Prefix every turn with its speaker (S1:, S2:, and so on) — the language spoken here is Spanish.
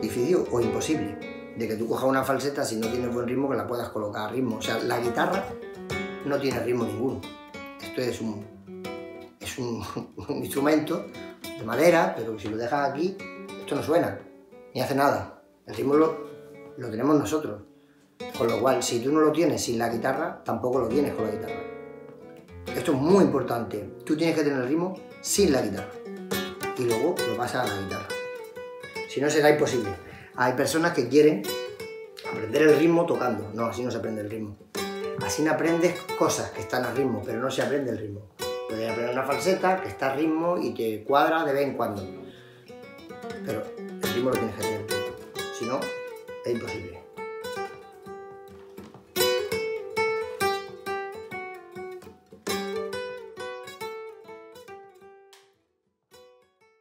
S1: difícil o imposible. De que tú cojas una falseta si no tienes buen ritmo que la puedas colocar a ritmo. O sea, la guitarra no tiene ritmo ninguno. Esto es un, es un, instrumento de madera, pero si lo dejas aquí, esto no suena, ni hace nada. El ritmo lo, lo tenemos nosotros. Con lo cual, si tú no lo tienes sin la guitarra, tampoco lo tienes con la guitarra. Esto es muy importante. Tú tienes que tener el ritmo sin la guitarra. Y luego lo pasas a la guitarra. Si no, será imposible. Hay personas que quieren aprender el ritmo tocando. No, así no se aprende el ritmo. Así no aprendes cosas que están al ritmo, pero no se aprende el ritmo. Puedes aprender una falseta que está al ritmo y te cuadra de vez en cuando. Pero el ritmo lo tienes que tener. Si no, es imposible.